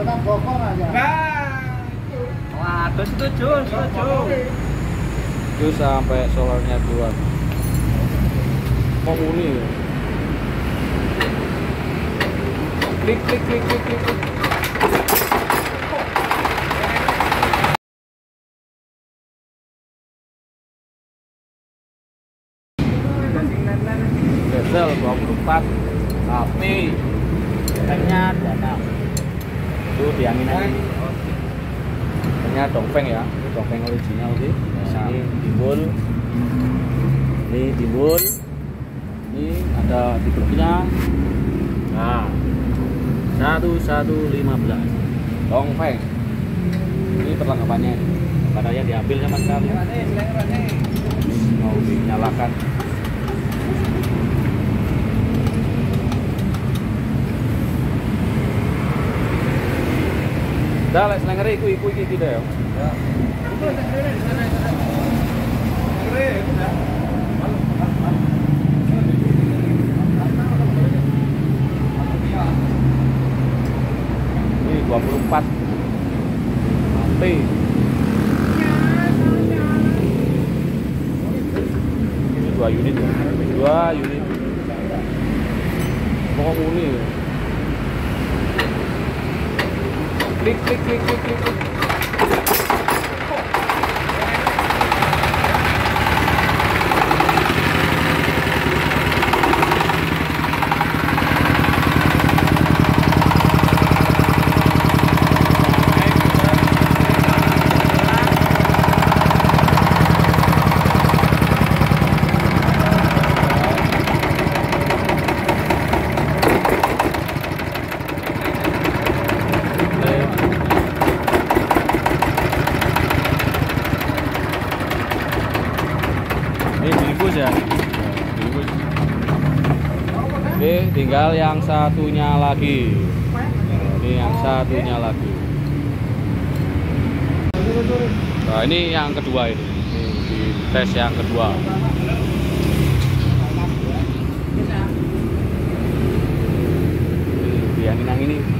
Bokong aja. Nah. Itu sampai solarnya keluar, Kok unik ya? Klik, klik, klik, klik, klik. tapi ternyata itu diangin-angin tanknya dongfeng ya ini dongfeng original sih. Nah, ini timbul. Ini timbul. Ini ada titiknya nah. Satu satu lima belas. Dongfeng. Ini perlengkapannya. Katanya diambil sama sekali. Mau dinyalakan Dah, lek selengere iku iku iki tidak ya. Ini 24 mati. Ini dua unit ya. Dua unit. Pokok ya. Klik klik klik klik klik. klik. Ini dibus ya. Dibus. Oke, tinggal yang satunya lagi. Ini yang satunya lagi. Nah, ini yang kedua ini. Di tes yang kedua. Diangin-angin ini.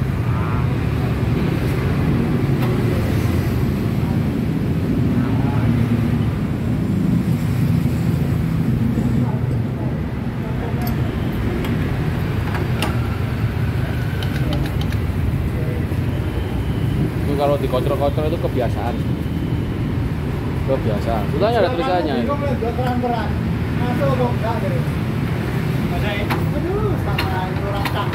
kalau dikocok-kocok itu kebiasaan kebiasaan sudah ada tulisannya ya. Aduh, sama orang.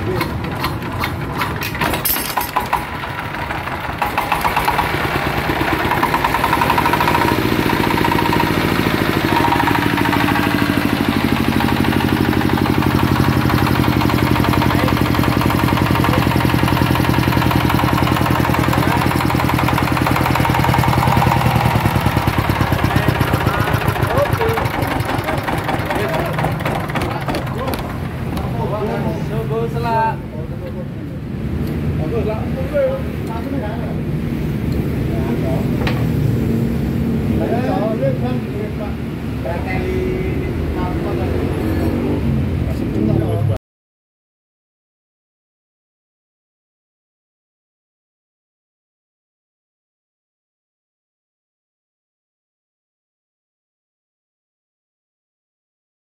是吗嗯好的